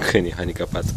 肯定，hani 卡巴多。